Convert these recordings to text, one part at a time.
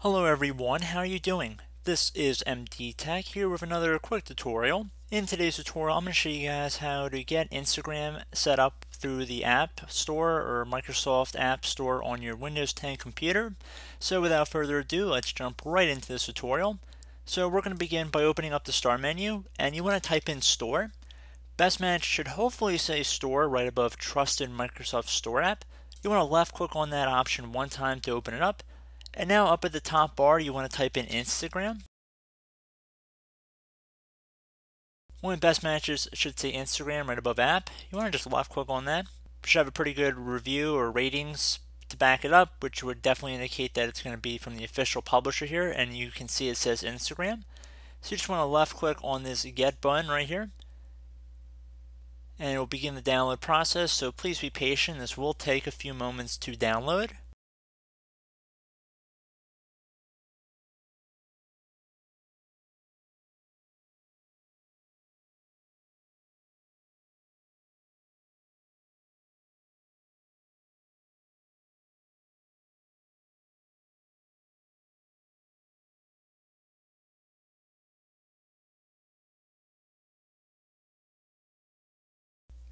Hello everyone, how are you doing? This is MD Tech here with another quick tutorial. In today's tutorial, I'm going to show you guys how to get Instagram set up through the App Store or Microsoft App Store on your Windows 10 computer. So without further ado, let's jump right into this tutorial. So we're going to begin by opening up the Start menu, and you want to type in Store. Best Match should hopefully say Store right above Trusted Microsoft Store App. You want to left click on that option one time to open it up and now up at the top bar, you want to type in Instagram. One of the best matches should say Instagram right above app. You want to just left click on that. Should have a pretty good review or ratings to back it up, which would definitely indicate that it's going to be from the official publisher here. And you can see it says Instagram. So you just want to left click on this get button right here. And it will begin the download process. So please be patient. This will take a few moments to download.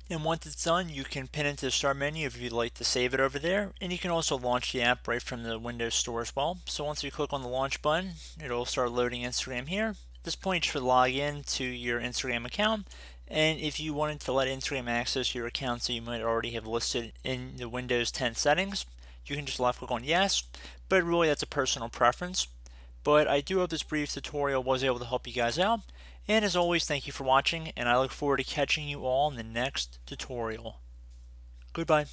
And once it's done, you can pin it to the start menu if you'd like to save it over there. And you can also launch the app right from the Windows Store as well. So once you click on the launch button, it'll start loading Instagram here. At this point, you should log in to your Instagram account. And if you wanted to let Instagram access your account so you might already have listed in the Windows 10 settings, you can just left click on yes. But really, that's a personal preference. But I do hope this brief tutorial was able to help you guys out. And as always, thank you for watching, and I look forward to catching you all in the next tutorial. Goodbye.